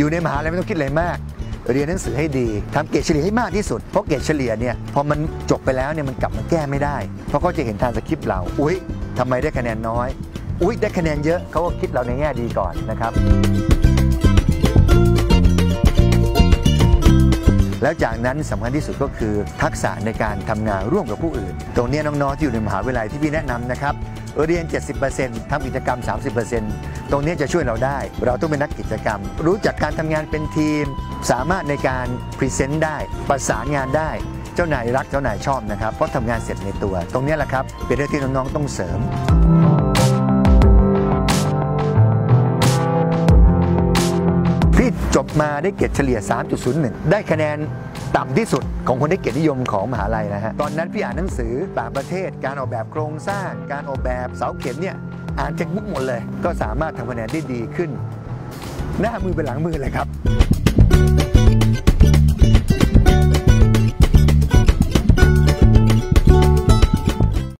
อยู่ในมหาลัยไม่ต้องคิดอะไรมาก เรียนหนังสือให้ดีทำเกรดเฉลี่ยให้มากที่สุด เพราะเกรดเฉลี่ยเนี่ยพอมันจบไปแล้วเนี่ยมันกลับมาแก้ไม่ได้ เพราะเขาจะเห็นทางสคริปต์เราอุ๊ยทำไมได้คะแนนน้อย อุ๊ยได้คะแนนเยอะเขาก็คิดเราในแง่ดีก่อนนะครับแล้วจากนั้นสำคัญที่สุดก็คือทักษะในการทำงานร่วมกับผู้อื่น ตรงนี้น้องๆที่อยู่ในมหาวิทยาลัยที่พี่แนะนำนะครับ เรียน 70%ทำกิจกรรม 30%ตรงนี้จะช่วยเราได้ เราต้องเป็นนักกิจกรรม รู้จักการทำงานเป็นทีม สามารถในการพรีเซนต์ได้ ประสานงานได้ เจ้านายรักเจ้านายชอบนะครับ เพราะทำงานเสร็จในตัว ตรงนี้แหละครับ เป็นเรื่องที่น้องๆต้องเสริมพี่จบมาได้เกรดเฉลี่ย 3.01 ได้คะแนน ต่ำที่สุดของคนได้เกียรตินิยมของมหาลัยนะฮะ ตอนนั้นพี่อ่านหนังสือต่างประเทศ การออกแบบโครงสร้าง การออกแบบเสาเข็มเนี่ย อ่านเช็คบุ๊กหมดเลย ก็สามารถทำคะแนนได้ดีขึ้น หน้ามือเป็นหลังมือเลยครับ